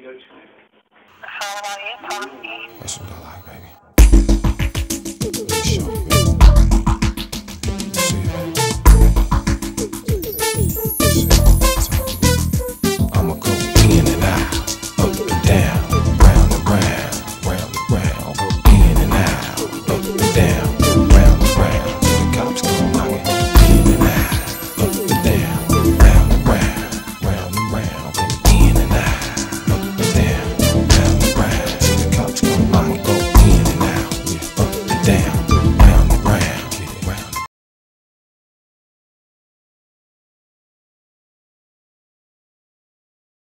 your time. How are you? Party.